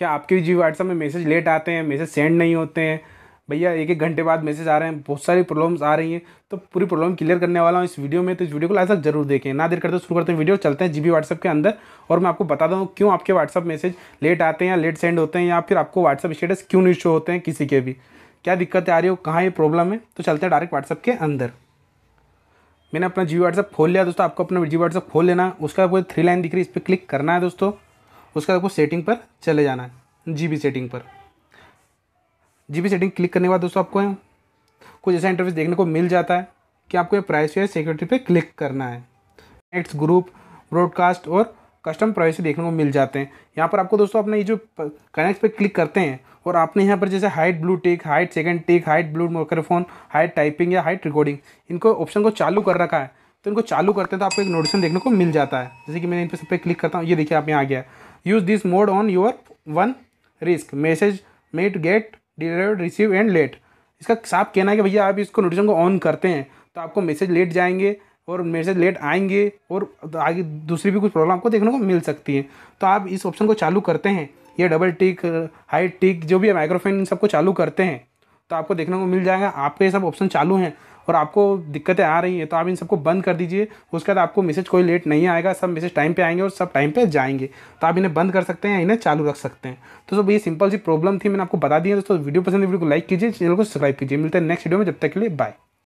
क्या आपके भी जी व्हाट्सअप में मैसेज लेट आते हैं मैसेज सेंड नहीं होते हैं? भैया एक एक घंटे बाद मैसेज आ रहे हैं, बहुत सारी प्रॉब्लम्स आ रही हैं। तो पूरी प्रॉब्लम क्लियर करने वाला हूँ इस वीडियो में तो इस वीडियो को लास्ट ज़रूर देखें। ना देर करते शुरू करते हैं वीडियो चलते हैं जीबी व्हाट्सअप के अंदर। और मैं आपको बता दूँ, क्यों आपके व्हाट्सअप मैसेज लेट आते हैं या लेट सेंड होते हैं, या फिर आपको व्हाट्सअप स्टेटस क्यों नहीं शो होते हैं किसी के भी? क्या दिक्कतें आ रही हो? कहाँ ये प्रॉब्लम है? तो चलते हैं डायरेक्ट व्हाट्सअप के अंदर। मैंने अपना जी व्हाट्सअप खोल लिया, दोस्तों, आपको अपना जी व्हाट्सअप खोल लेना उसका कोई थ्री लाइन दिख रही है, इस पर क्लिक करना है, दोस्तों। उसका आपको सेटिंग पर चले जाना है जीबी सेटिंग पर। जीबी सेटिंग क्लिक करने के बाद दोस्तों आपको कुछ ऐसा इंटरफेस देखने को मिल जाता है कि आपको ये प्राइवेसी या सिक्योरिटी पे क्लिक करना है। नेक्स्ट ग्रुप ब्रॉडकास्ट और कस्टम प्राइवेसी देखने को मिल जाते हैं। यहाँ पर आपको दोस्तों अपने ये जो कनेक्ट पे क्लिक करते हैं और आपने यहाँ पर जैसे hide blue tick hide second tick hide blue microphone hide typing या हाइट रिकॉर्डिंग इनको ऑप्शन को चालू कर रखा है। तो इनको चालू करते हैं तो आपको एक नोटिफिकेशन देखने को मिल जाता है। जैसे कि मैं इन पर सब पे क्लिक करता हूँ, ये देखिए आप यहाँ आ गया। Use this mode on your own risk message might get delivered receive and late इसका साफ़ कहना है कि भैया आप इसको नोटिफिकेशन को ऑन करते हैं तो आपको मैसेज लेट जाएँगे, और मैसेज लेट आएँगे, और आगे दूसरी भी कुछ प्रॉब्लम आपको देखने को मिल सकती है। तो आप इस ऑप्शन को चालू करते हैं, ये डबल टिक हाई टिक जो भी है माइक्रोफोन इन सबको चालू करते हैं तो आपको देखने को मिल जाएगा। आपके ये सब ऑप्शन चालू हैं और आपको दिक्कतें आ रही हैं तो आप इन सबको बंद कर दीजिए। उसके बाद आपको मैसेज कोई लेट नहीं आएगा, सब मैसेज टाइम पे आएँगे और सब टाइम पे जाएँगे। तो आप इन्हें बंद कर सकते हैं इन्हें चालू रख सकते हैं। तो सब ये सिंपल सी प्रॉब्लम थी, मैंने आपको बता दी है दोस्तों, वीडियो पसंद वीडियो को लाइक कीजिए, चैनल को सब्सक्राइब कीजिए। मिलते हैं नेक्स्ट वीडियो में, जब तक के लिए बाय